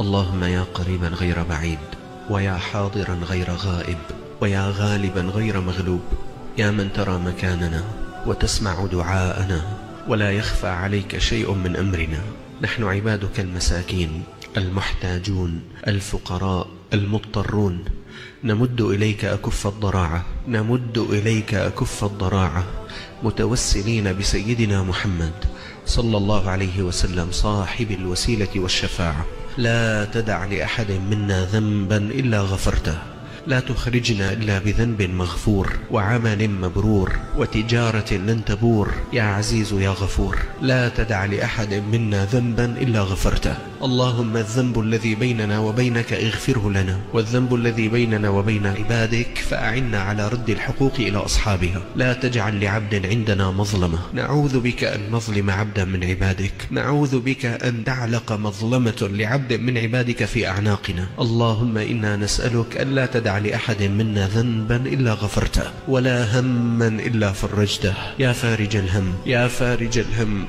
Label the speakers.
Speaker 1: اللهم يا قريبا غير بعيد ويا حاضرا غير غائب ويا غالبا غير مغلوب. يا من ترى مكاننا وتسمع دعاءنا ولا يخفى عليك شيء من أمرنا. نحن عبادك المساكين المحتاجون الفقراء المضطرون. نمد إليك أكف الضراعة نمد إليك أكف الضراعة. متوسلين بسيدنا محمد صلى الله عليه وسلم صاحب الوسيلة والشفاعة. لا تدع لأحد منا ذنبا إلا غفرته. لا تخرجنا إلا بذنب مغفور وعمل مبرور وتجارة لن تبور. يا عزيز يا غفور لا تدع لأحد منا ذنبا إلا غفرته. اللهم الذنب الذي بيننا وبينك اغفره لنا والذنب الذي بيننا وبين عبادك فأعنا على رد الحقوق إلى أصحابها. لا تجعل لعبد عندنا مظلمة. نعوذ بك أن نظلم عبدا من عبادك. نعوذ بك أن تعلق مظلمة لعبد من عبادك في أعناقنا. اللهم إنا نسألك ألا تدع لأحد منا ذنبا إلا غفرته ولا هما إلا فرجته. يا فارج الهم يا فارج الهم.